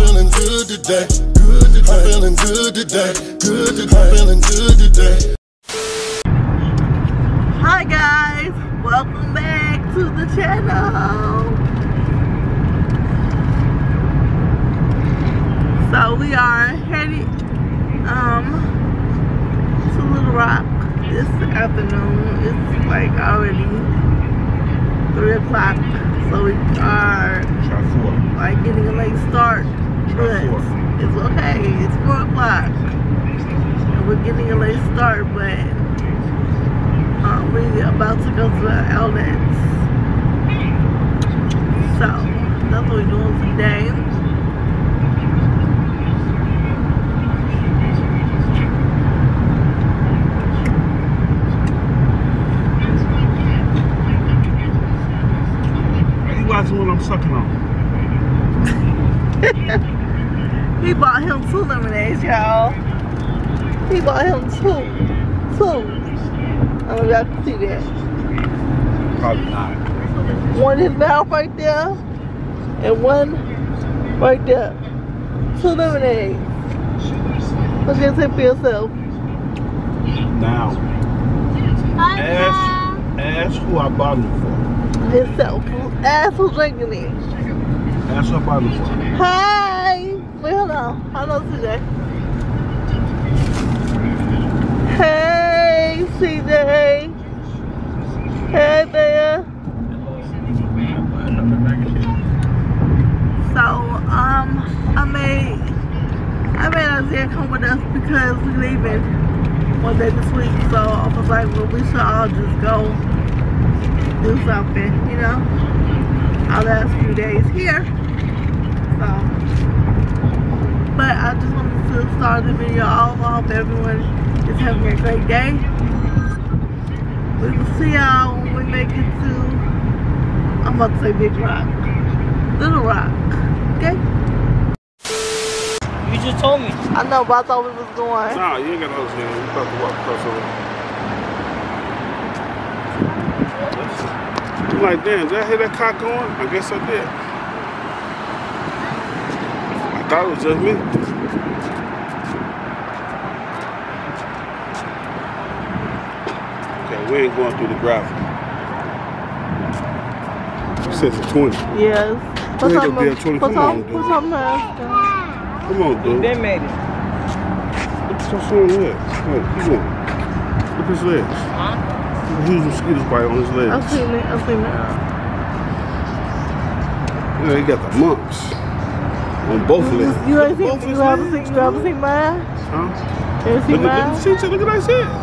feeling good today. Good today. I'm feeling good today. Good today. I'm feeling good today. Hi guys, welcome back to the channel. So we are headed um to Little Rock this afternoon. It's like already three o'clock, so we are like getting a late start, it's okay. It's four o'clock, we're getting a late start, but um, we about to go to the outlets. So that's what we're doing today. Why you watching what I'm sucking on? He bought him two lemonades, y'all. He bought him two. Two. I don't know if y'all can see that. Probably not. One in his mouth right there, and one right there. Two lemonades. Look at it for yourself. Now, ask, ask who I bought it for. Himself. Ask who's drinking it. Ask who I bought it for. Hi. Wait, hold on. Hold on, CJ. Hey, CJ. Hey there. So, um, I made, I made Isaiah come with us because we're leaving one day this week. So I was like, well, we should all just go do something, you know? Our last few days here. So, but I just wanted to start the video off. I hope everyone is having a great day. We will see y'all when we make it to, I'm about to say Big Rock. Little Rock. Okay? You just told me. I know, but I thought we was going. Nah, you ain't got no understand. You about to walk across over. I'm like, damn, did I hear that car going? I guess I did. I thought it was just me. We ain't going through the gravel. It says it's 20. Yes. We What's ain't up, gonna be at 20. what's Come up, on, dude. what's up, man? Come on, dude. Ben made it. What's on his legs? Look, keep going. Look at his legs. Huh? Look at huge mosquitoes bite on his I've legs. seen it, I've seen it. Yeah, he got the mumps on both legs. You Look ain't at seen, both you his haven't legs, seen, you haven't dude. seen mine? Huh? You ain't seen Look at, mine? look, see, see, look at that legs.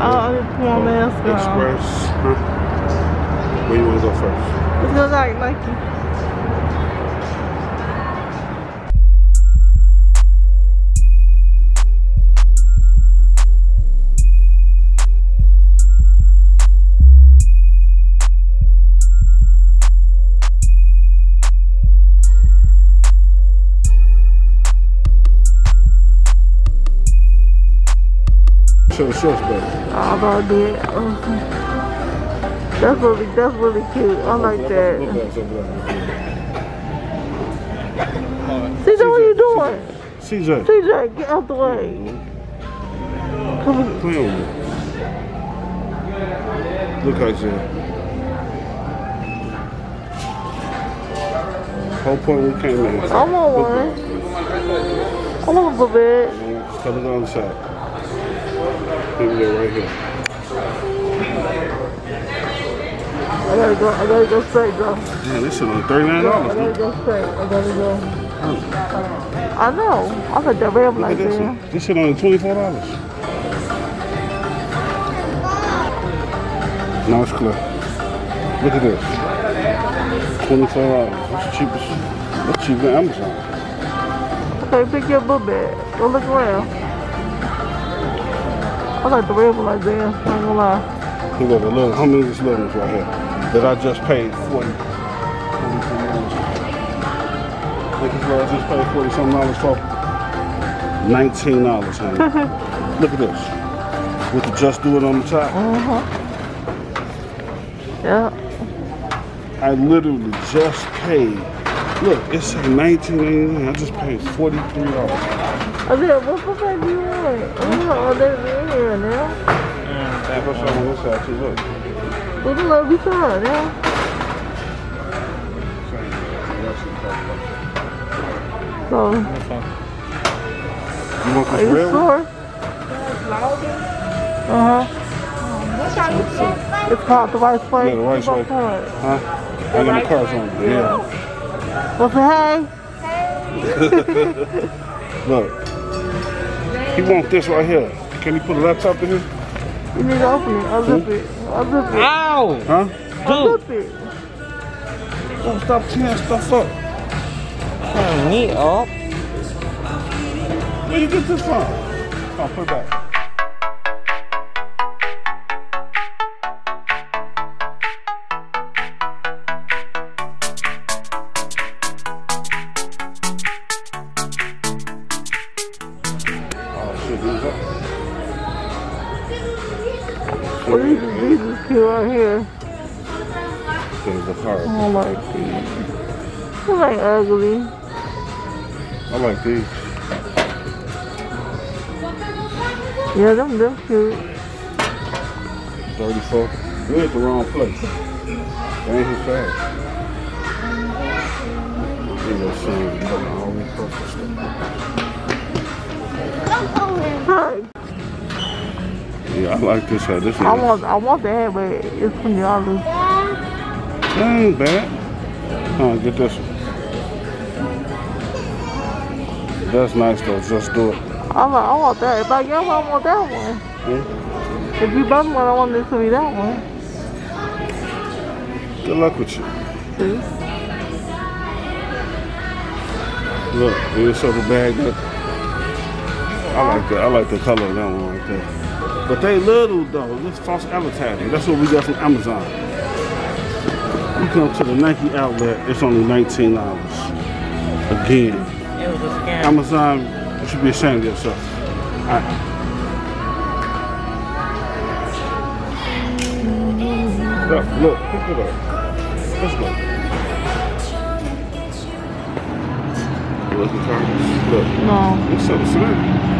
Oh, I just put my mask on. Express. Where you want to go first? Let's go like Nike. Show shorts, baby. Oh, I did. Okay. That's really, that's really cute. I like that. CJ, what are you doing? CJ, CJ, get out the way. Come here. play on me. Look like that. Whole point we came in. I want one. I want a bed. Just cut it on the side. We right here. I gotta go. I gotta go straight, bro. Damn, this shit on $39. I gotta go straight. I gotta go. Oh. I know. I got the red light there. shit. This shit only twenty-four dollars. Now it's clear. Look at this. Twenty-four dollars. That's the cheapest. That's cheaper than Amazon. Okay, pick your book bag. Go look around. I like the red one like there. I ain't gonna lie. Look at the little. How many is this little ones right here? That I just paid forty. Forty-two dollars. Look I just paid forty something dollars for. Nineteen dollars, honey. Look at this. With the just do it on the top. Uh-huh. Yeah. I literally just paid Look, it said 19.99. I just paid $43. I said, what the fuck do you want? Oh, they're in here now. That's what I want this side too. Look. What the love you saw now? So, You want this one? sure? Uh huh. It's called the rice plate. Yeah, the rice plate. Huh? I got the cards on. Yeah. What's the hey? Look. He want this right here. Can you put a laptop in here? You need to open it. I Unzip it. Unzip it. Ow! Huh? Unzip it. Don't stop tearing stuff up. Turn me up. Where you get this from? Oh, put it back. Ugly. I like these. Yeah, them, them cute. 34. We're at the wrong place. That ain't his bag. You know, son, all these purple stuff. Yeah, I like this hat. This I one. want, I want that, but it's twenty dollars. That ain't bad. Huh, get this one. That's nice though. Just do it. I want, I want that. If I get one, I want that one. Yeah. If you buy one, I want this to be that one. Good luck with you. Look, here's a bag that I like that. I like the color of that one right there. But they little though. This false advertising. That's what we got from Amazon. You come to the Nike outlet, it's only $19. Again. Amazon, you should be ashamed of yourself. Look, look, pick it up. Let's go. Look. No. What's up, son?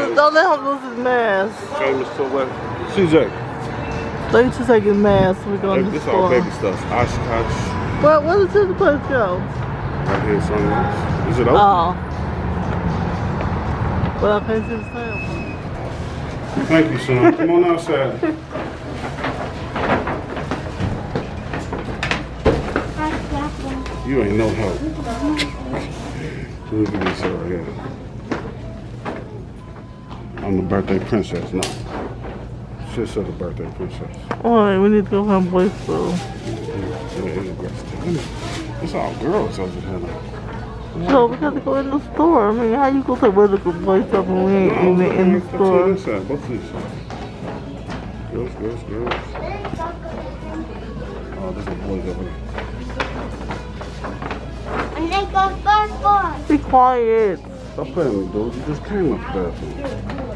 Don't, don't let him lose his mask. Famous for what? CJ. Let me just take his mask. We're going to the This all baby stuff. Oshkosh. Where, where does this place go? Right here, sunrise. Is it open? Oh. Well, I can't see the sample. Thank you, son. Come on outside. You ain't no help. Look at this right here. I'm the birthday princess. No. She said the birthday princess. Alright, we need to go find boys school. Yeah, it's all girls over here now. So we got to go in the store. I mean, how you gonna say we're the good boy when we ain't in the, in the Put two store? on this side, both of these sides. Girls, girls, girls. Oh, there's a boys over there. And they go first one. Be quiet. Stop playing with me, dude. You just came up the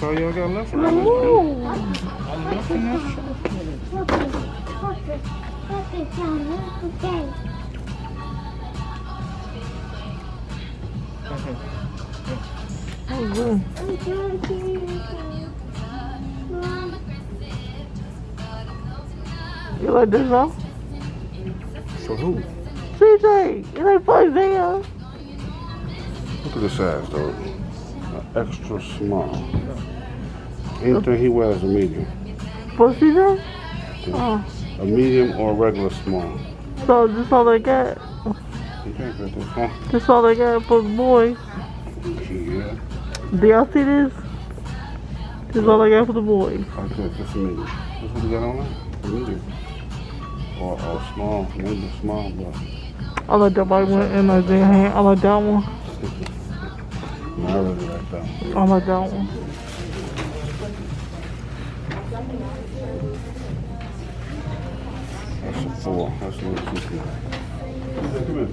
That's all y'all got left? Okay, okay, Johnny, okay. I'm joking. You like this now? For who? CJ, it ain't funny there. Look at this ass, though. Extra small. Anything he wears a medium. For CJ? Oh, A medium or a regular small. so this all they got? This, huh? This all they got for the boys? Yeah. Do y'all see this? This all I got for the boys. This, just a medium. That's what you got on there? A medium. Or, or small, maybe small, but I like that white one and like the hand. I like that one. No, I really like that one. I like that one. That's a four. That's a little too small. Come here.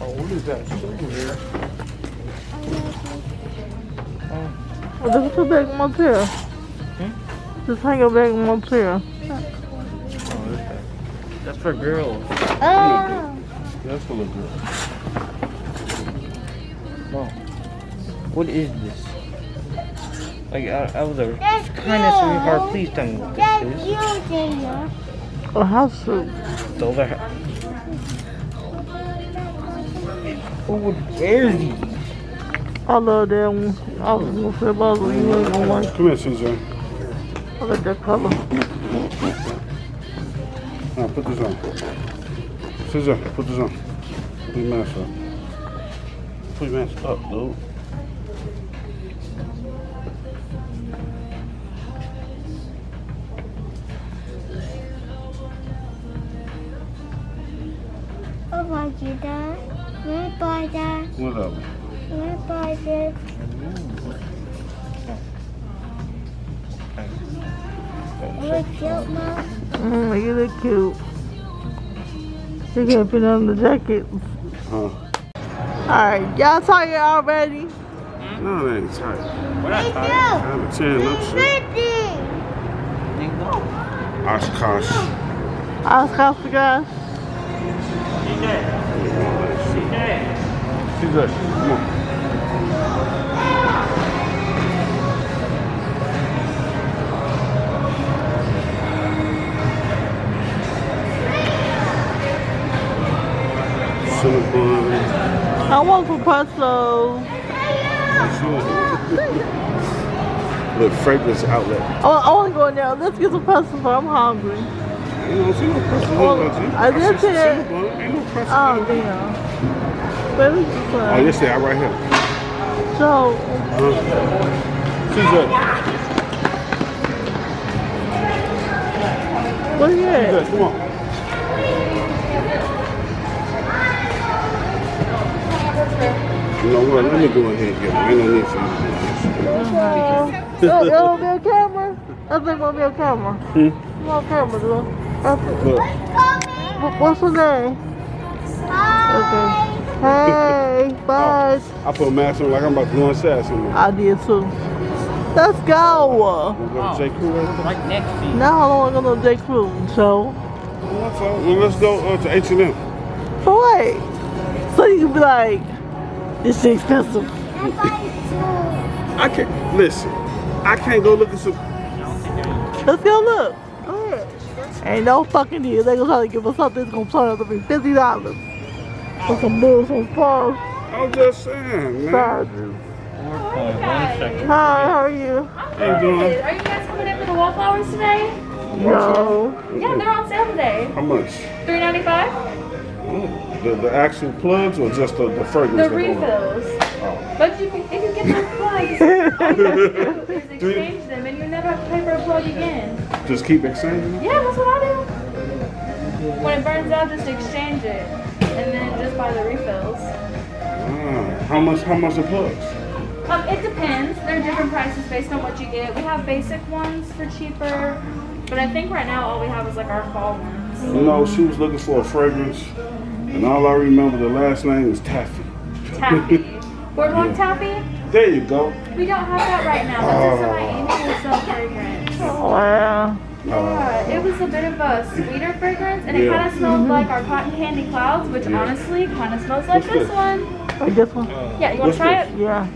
Oh, what is that? Over here. Oh, this is a bag in my chair. Just hang a bag in my chair. Oh, okay. That's for girls. Oh. That's for little girl. Mom, what is this? Like, I, I was a That's kind of sweetheart. you. Please tell me what That's this is. you, Dana. A house suit. It's over here. Who would wear these? I love that one. I was gonna say about you ain't gonna like. Come here, CJ. I like that color. Now put this on. CJ, put this on. Put your mask up. Put your mask up, dude. I want you that. Let me buy that. Whatever. Let me buy this. Look cute, Mom. Mm, you look cute. You can put on the jacket. Huh? Alright, y'all tired already? Hmm? No, it ain't tight. We're not Me tired. too. Kind of chin up shit. Fifty. You go. Oshkosh. Oscar guys. CJ. CJ. CJ, come on. Cinnabon. I want some pesto. Look, fragrance outlet. I, I want to go in there. Let's get some pesto. I'm hungry. Ain't no see Well, I did see. Ain't no press Oh, damn. Where is the Oh, sun? yes, they are right here. So, CJ, what is it? Come on. You know what? Let me go ahead and get them. Ain't no need for you to do. Yo, yo, want me on camera? I think want me on camera. Hmm? You on camera, dude. Okay. Look, Wh- What's her name? Okay. Hey, bye. I put a mask on like I'm about to go inside somewhere. I did too. Let's go. We'll go to J. Crew right next to you. Now I don't want to go to J. Crew. So, Well, let's go uh, to H&M. for what? So you can be like, this shit expensive. I can't, listen, I can't go look at some, Let's go look. Go ahead. Ain't no fucking deal. They gonna try to give us something that's gonna turn out to be fifty dollars for some boots, some clothes, I'm just saying, man. charges. Four point one second. Hi, how are you? How you doing? Are you guys coming in for the wallflowers today? No. Yeah, they're on sale today. How much? Three ninety five. Mm. The, the actual plugs or just the, the fragrance? The that go on? refills. Oh. But you can, if you get those plugs, all you have to do is exchange them, and you never have to pay for a plug again. Just keep exchanging? Yeah, that's what I do. When it burns out, just exchange it, and then just buy the refills. Ah, how much, how much the plugs? Um, it depends. There are different prices based on what you get. We have basic ones for cheaper, but I think right now all we have is like our fall ones. You know, she was looking for a fragrance, and all I remember the last name is Taffy. Taffy. Boardwalk Taffy? There you go. We don't have that right now. That's just my oh. annual sale fragrance. Wow. Yeah, it was a bit of a sweeter fragrance, and it kind of smelled mm-hmm. like our cotton candy clouds, which Yeah. honestly kind of smells like this this? one. Like this one? Yeah, you want to try this? it? Yeah.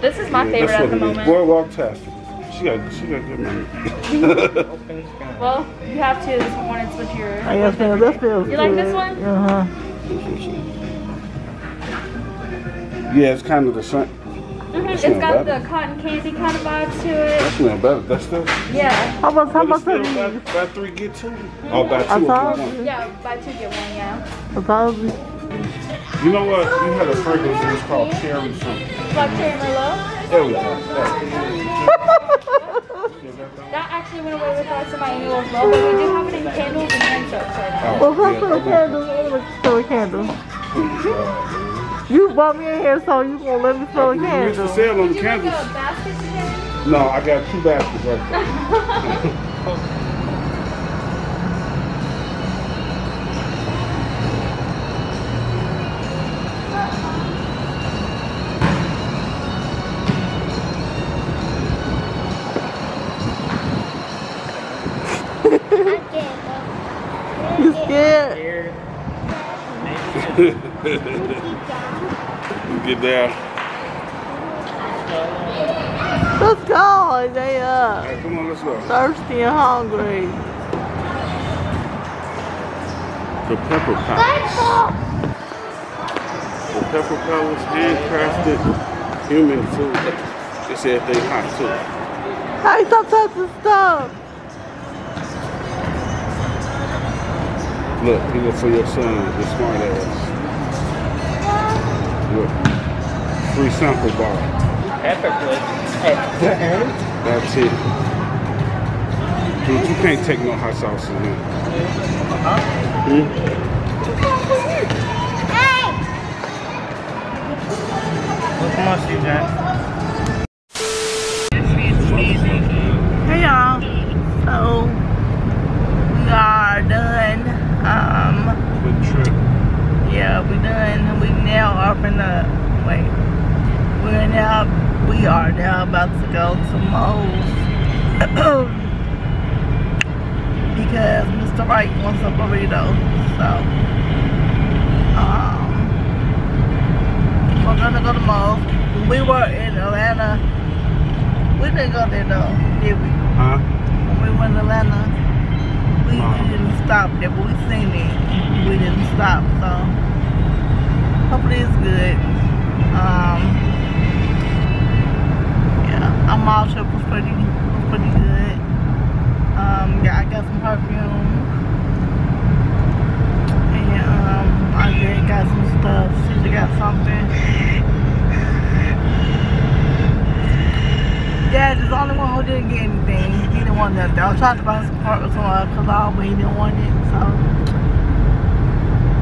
This is my Yeah, favorite at the what it is. moment. Boardwalk Taffy. She got, she got good money. Open this guy. Well, you have to. This one it's with your. I guess man, this feels You like this one? Uh-huh. yeah, it's kind of the same. Mhm, It's smell got better. the cotton candy kind of vibe to That it. smell better. That's still. Yeah. How much, how But much it's still are these? buy, buy three, get two. Oh, buy two or thought- get one. Yeah, buy two get one. Yeah. A thousand. You know what? You had a fragrance that was called Cherry something. Black cherry merlot. There we go. There. That actually went away with us in my annual as well, but we do have it in candles and hand soaps right now. Well, come yeah, for the okay. candles. I'm gonna smell the candles. You brought me in here, so you gonna let me smell the You missed the candles. sale on the Did you like candles. a basket today? No, I got two baskets right there. You scared? Get there. Let's go. They up. Hey, come on, let's go. Thirsty and hungry. The pepper palace. The pepper palace handcrafted human food. They said they hot too. Hey, stop touching stuff. Look, here go for your son, the smart ass. Look. Free sample bar. Pepper That's it. Dude, you can't take no hot sauce in here. Hmm? Come on, Steve Jack. Hey y'all. So we are done. Um Good trip. yeah, we done. We now up in the wait. We're now we are now about to go to Moe's. because Mr. Wright wants a burrito. So um we're gonna go to Moe's. We were in Atlanta. We didn't go there though, did we? Huh? when we went to Atlanta, we Oh. didn't stop there, but we seen it. We didn't stop, so hopefully it's good. Um, yeah, our mall trip was pretty, pretty good. Um, yeah, I got some perfume, and um, I did got some stuff. She got something. Is the only one who didn't get anything. He didn't want nothing. I tried to buy some part some uh, cologne, but he didn't want it. So,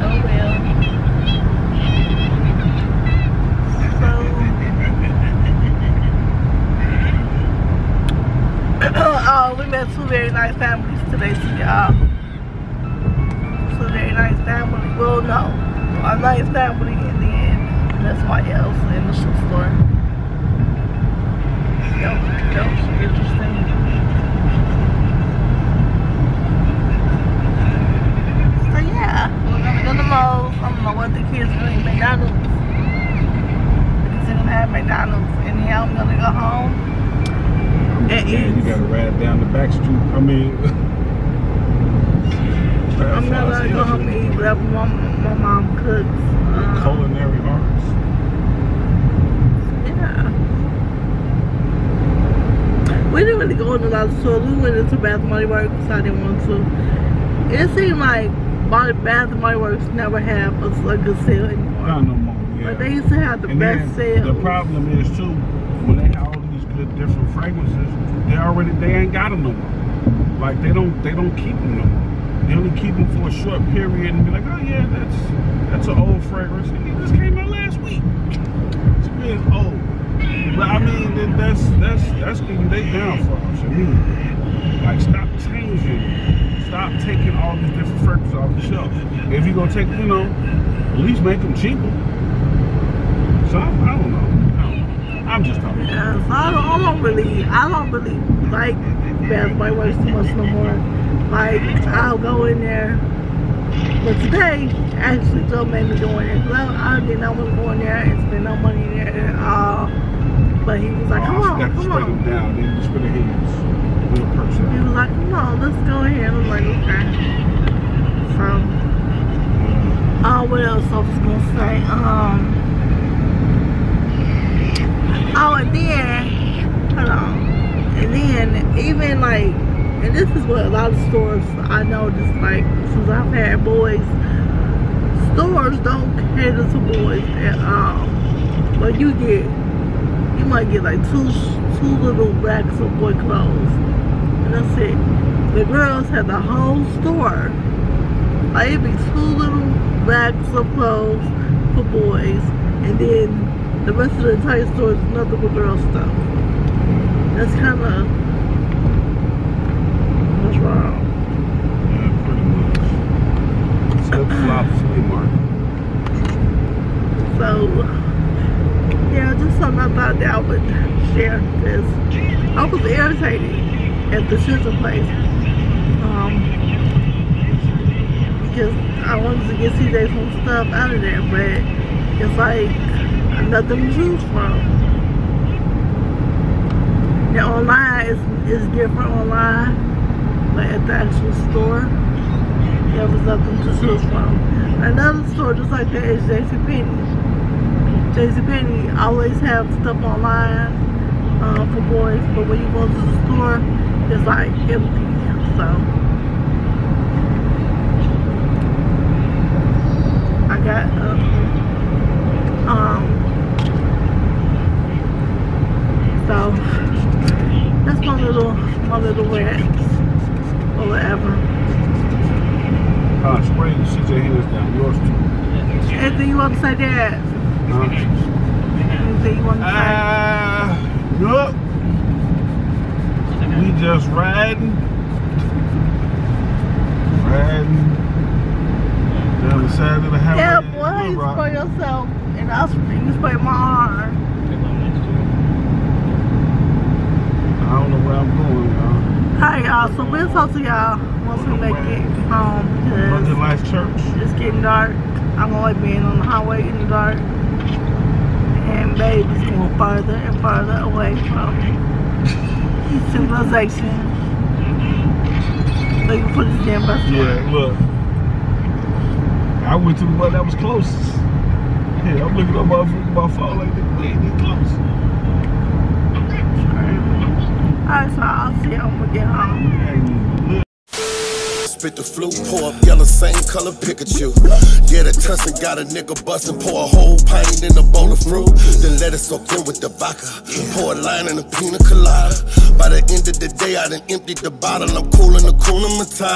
oh well. So, oh, we met two very nice families today, so y'all. Two very nice family. Well, no, a nice family in the end. That's my else in the shoe store. That was, that was interesting. So yeah, we're gonna go to Moe's. I don't know what the kids are eating. McDonald's. The kids are gonna have McDonald's. And then I'm gonna go home and Yeah, you gotta ride down the back street. I mean, I'm not gonna go home and eat whatever my, my mom cooks. Um, Culinary arts. yeah. We didn't really go in a lot of stores. We went into Bath and Body Works. I didn't want to. It seemed like Body, Bath and Body Works never have a, a good sale anymore. Not no more. Yeah. But they used to have the and best then the problem is too, when they have all these good different fragrances, they already they ain't got them no more. Like they don't they don't keep them no more. They only keep them for a short period and be like, oh yeah, that's that's an old fragrance. It just came out last week. It's been old. But I mean, that- that's that's that's getting they downfall. I mean, like stop changing, stop taking all these different fragrances off the shelf. If you gonna take, you know, at least make them cheaper. So I, I don't know. I don't know. I'm just talking. Yeah, so I don't, I don't really, I don't really like Bath Body Works too much no more. Like, I'll go in there. But today, actually, Joe made me go in there. I, I did not want to go in there and spend no money there at all. But he was like, come oh, on, come on. down. They just spray their hands with a He was like, come on, let's go in. I was like, okay. So, uh, what else I was going to say? Um, oh, and then, hold on. And then, even like, and this is what a lot of stores I noticed, like, since I've had boys, stores don't cater to boys at all. But you get you might get like two two little racks of boy clothes. And that's it. The girls had the whole store. Like it'd be two little racks of clothes for boys and then the rest of the entire store is nothing but girl stuff. That's kinda what's wrong. Yeah, pretty much. Flip flops, flea market. So, yeah, just something I thought that I would share this. I was irritated at the sugar place. Um, because I wanted to get CJ some stuff out of there, but it's like nothing to choose from. Now online is, is different online, but at the actual store, there was nothing to choose from. Another store just like that is JCPenney. JCPenney always have stuff online uh, for boys, but when you go to the store, it's like empty. So I got uh, um so that's my little my little rants or whatever. Uh, spray CJ hands down. Yours too. Anything you want to say, Dad? Huh? Anything you want to say? Ah, look. We just riding. Riding. Down the side of the highway. Yeah, boy, Little you Rock. spray yourself, and I'll spray, you spray my arm. I don't know where I'm going, y'all. Hi, y'all. So we'll talk to y'all once we make it home because Life Church. it's getting dark. I'm always being on the highway in the dark, and baby's going further and further away from civilization. You put this damn bus Yeah, look. I went to the one that was closest. Yeah, I'm looking at my, my phone like, we ain't close. Alright, so I'll see you when we get home. Spit the flute, pour up yellow, same color Pikachu. Yeah, the Tussin got a nigga bustin', pour a whole pint in a bowl of fruit. Then let it soak in with the vodka. Pour a line in a pina colada. By the end of the day, I done emptied the bottle. I'm coolin' the Kuna Matata.